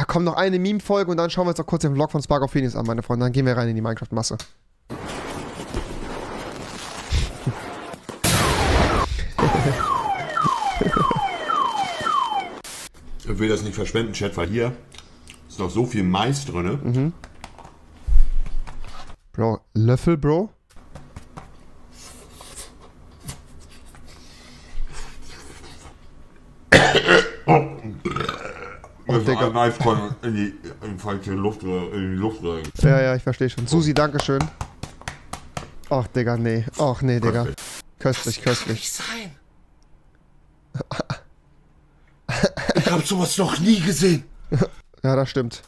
Ah, komm, noch eine Meme-Folge und dann schauen wir uns noch kurz den Vlog von Spark of Phoenix an, meine Freunde. Dann gehen wir rein in die Minecraft-Masse. Ich will das nicht verschwenden, Chat, weil hier ist noch so viel Mais drin. Bro, Löffel, Bro? Das Digga. ein von in die, in die falsche Luft, in die Luft rein. Ja, ja, ich verstehe schon. Susi, dankeschön. Ach, Digga, nee. Ach, nee, Digga. Köstlich, köstlich. sein. Ich hab sowas noch nie gesehen. Ja, das stimmt.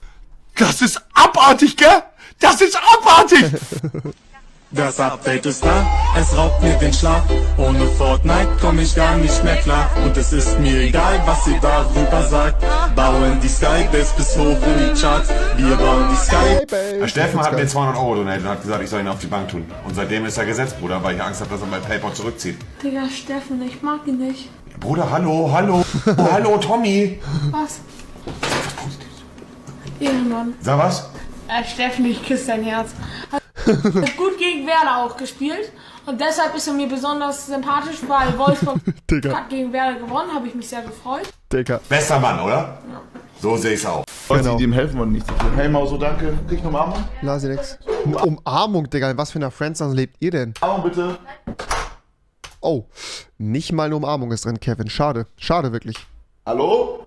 Das ist abartig, gell? Das ist abartig! Das Update ist da, es raubt mir den Schlaf. Ohne Fortnite komm ich gar nicht mehr klar. Und es ist mir egal, was ihr darüber sagt. Bauen die Skybase bis hoch in die Charts. Wir bauen die Sky. Der Steffen hat mir 200 Euro donated und hat gesagt, ich soll ihn auf die Bank tun. Und seitdem ist er gesetzt, Bruder, weil ich Angst habe, dass er bei PayPal zurückzieht. Digga, Steffen, ich mag ihn nicht. Bruder, hallo, hallo. Oh, hallo, Tommy. Was? Ehrenmann. Sag was? Äh, Steffen, ich küsse dein Herz. Hat gut gegen Werder auch gespielt. Und deshalb ist er mir besonders sympathisch, weil Wolfsburg Digga. hat gegen Werder gewonnen, habe ich mich sehr gefreut. Digga. Bester Mann, oder? So sehe ich's auch. Leute, Genau. die ihm helfen wollen, nicht zu tun. Hey Mauso, danke. Krieg ich noch eine Umarmung? Lass nix. Eine Umarmung, Digga. In was für einer Friendzone lebt ihr denn? Umarmung bitte. Oh, nicht mal eine Umarmung ist drin, Kevin. Schade. Schade, wirklich. Hallo?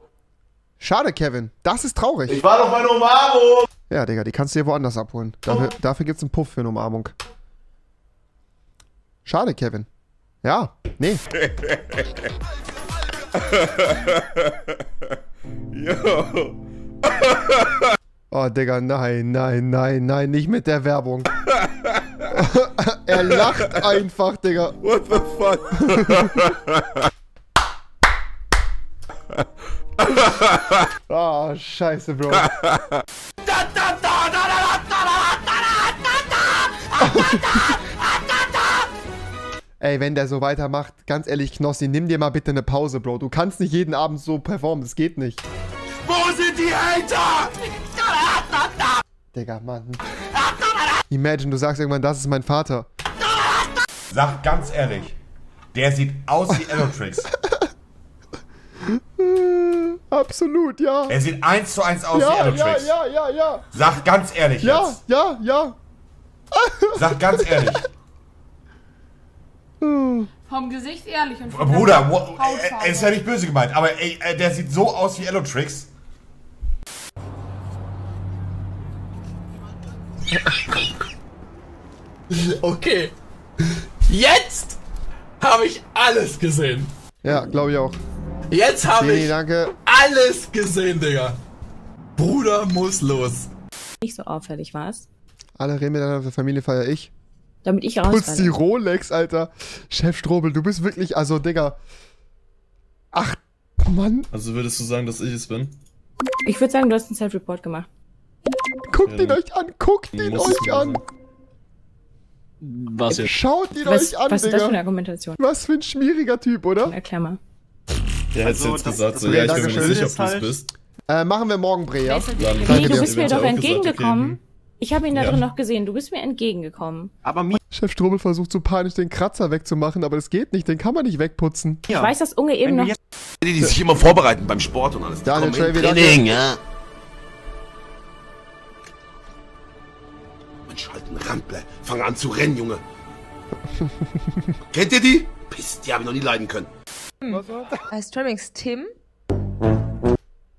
Schade, Kevin. Das ist traurig. Ich war doch meine Umarmung. Ja, Digga, die kannst du dir woanders abholen. Dafür, dafür gibt's einen Puff für eine Umarmung. Schade, Kevin. Ja, nee. Oh, Digga, nein, nein, nein, nein, nicht mit der Werbung. er lacht einfach, Digga. What the fuck? Ah, scheiße, Bro. Ey, wenn der so weitermacht, ganz ehrlich, Knossi, nimm dir mal bitte eine Pause, Bro. Du kannst nicht jeden Abend so performen, das geht nicht. Wo sind die Hater? Digga, Mann. Imagine, du sagst irgendwann, das ist mein Vater. Sag ganz ehrlich, der sieht aus wie Elotrix. Absolut, ja. Er sieht eins zu eins aus wie Ja, ja, ja, ja, ja. Sag ganz ehrlich Ja, jetzt. ja, ja. Sag ganz ehrlich. Vom Gesicht ehrlich und von Bruder, der wo, Hautfarbe. äh, ist ja nicht böse gemeint, aber ey, äh, der sieht so aus wie Elotrix. Okay. Jetzt habe ich alles gesehen. Ja, glaube ich auch. Jetzt habe Nee, ich danke. Alles gesehen, Digga. Bruder muss los. nicht so auffällig warst, Alle reden auf der Familie feier ich. damit ich Putz die rausfalle. Rolex, Alter. Chef Strobel, du bist wirklich, also, Digga. Ach, Mann. Also würdest du sagen, dass ich es bin? Ich würde sagen, du hast einen Self-Report gemacht. Guckt Ja, ihn euch an, guckt ihn euch an. Was jetzt? Schaut ihn Was, euch an, was ist das für eine Digga. Argumentation? Was für ein schmieriger Typ, oder? Erklär mal. Der hätte jetzt gesagt, so, ja, ich bin mir nicht sicher, ob du es bist. Äh, machen wir morgen, Bre, ja? Dann Nee, Danke du bist mir doch entgegengekommen. okay, Ich habe ihn da Ja. drin noch gesehen. Du bist mir entgegengekommen. Chef Strobel versucht so panisch den Kratzer wegzumachen, aber das geht nicht, den kann man nicht wegputzen. Ich weiß, dass Unge eben noch Die, die sich immer vorbereiten beim Sport und alles. Daniel kommen im Trevi, danke. Training, ja. Mensch, halt den Rample. Fang an zu rennen, Junge. Kennt ihr die? Piss, die habe ich noch nie leiden können. Heißt Trimmings Tim?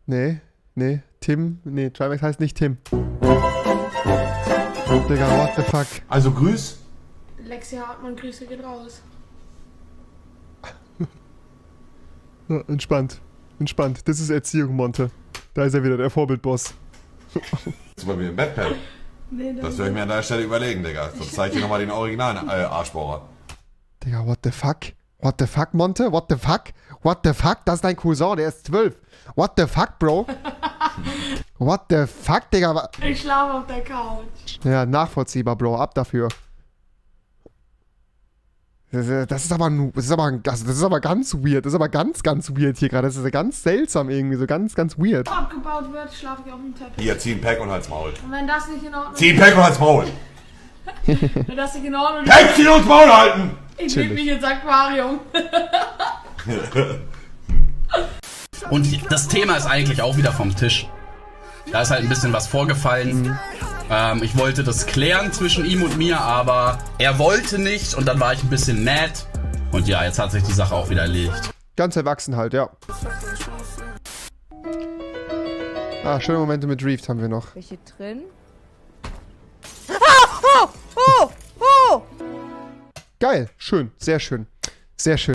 Nee, nee, Tim, nee, Trimax heißt nicht Tim. Digga, what the fuck? Also grüß. Lexi Hartmann, Grüße geht raus. Ja, entspannt, entspannt. Das ist Erziehung, Monte. Da ist er wieder, der Vorbildboss. Jetzt bei mir im Bett pennen. Nee, Das würde ich mir an der Stelle überlegen, Digga. Sonst zeige ich dir nochmal den originalen äh, Arschbohrer. Digga, what the fuck? What the fuck, Monte? What the fuck? What the fuck? Das ist dein Cousin, der ist zwölf. What the fuck, Bro? What the fuck, Digga? Ich schlafe auf der Couch. Ja, nachvollziehbar, Bro. Ab dafür. Das ist, ist aber das ist aber, das das ist aber ganz weird. Das ist aber ganz, ganz weird hier gerade. Das ist ja ganz seltsam irgendwie, so ganz, ganz weird. abgebaut wird, schlafe ich auf dem Teppich. Hier, zieh ein Pack und halt's Maul. Und wenn das nicht in Ordnung Zieh ein Pack und halt's Maul. wenn das nicht in Ordnung ist, Pack, zieh uns Maul halten! Ich leg mich ins Aquarium. Und das Thema ist eigentlich auch wieder vom Tisch. Da ist halt ein bisschen was vorgefallen. Ähm, ich wollte das klären zwischen ihm und mir, aber er wollte nicht und dann war ich ein bisschen mad. Und ja, jetzt hat sich die Sache auch wieder erledigt. Ganz erwachsen halt, ja. Ah, schöne Momente mit Reeft haben wir noch. Welche drin? Geil, schön, sehr schön. Sehr schön.